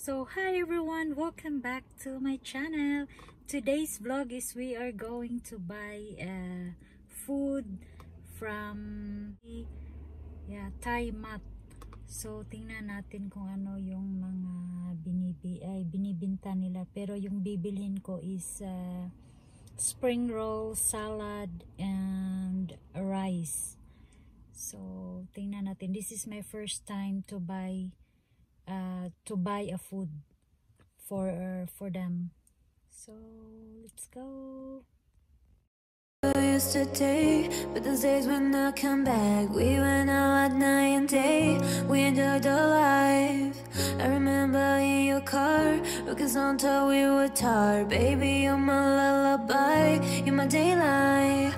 So hi everyone, welcome back to my channel. Today's vlog is we are going to buy uh, food from yeah, Thai Mat. So tingnan natin kung ano yung mga binibi ay binibinta nila pero yung bibilhin ko is uh, spring roll, salad and rice. So tingnan natin. This is my first time to buy uh, to buy a food for for them. So let's go. yesterday, but those days when I come back, we went out at night and day. We enjoyed the life. I remember in your car, because top we were tired. Baby, you're my lullaby, you're my daylight.